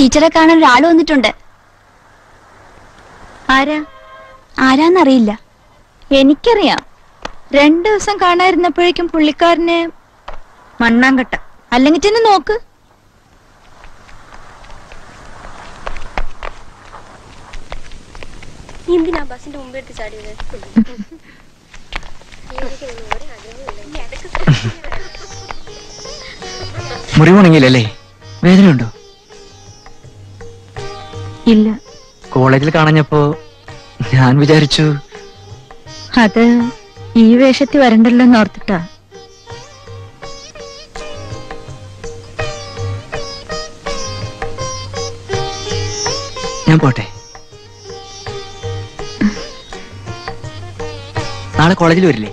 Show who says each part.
Speaker 1: ടീച്ചറെ കാണാൻ ഒരാൾ വന്നിട്ടുണ്ട്.
Speaker 2: ആരാ?
Speaker 1: ആരാന്നറിയില്ല.
Speaker 2: എനിക്കറിയാം. രണ്ടു ദിവസം കാണാതിരുന്നപ്പോഴേക്കും പുള്ളിക്കാരനെ മണ്ണാങ്കട്ട. അല്ലെങ്കിൽ തന്നെ നോക്ക്.
Speaker 3: എന്തിനാ ബസിന്റെ മുമ്പ് എടുത്ത് ചാടിയത്?
Speaker 4: മുറിവുണങ്ങിയില്ലല്ലേ വേദനയുണ്ടോ?
Speaker 2: ഇല്ല.
Speaker 4: കോളേജിൽ കാണഞ്ഞപ്പോ ഞാൻ വിചാരിച്ചു
Speaker 2: അത് ഈ വേഷത്തിൽ വരണ്ടല്ലോ ഓർത്തിട്ടാ.
Speaker 4: ഞാൻ പോട്ടെ. നാളെ കോളേജിൽ വരില്ലേ?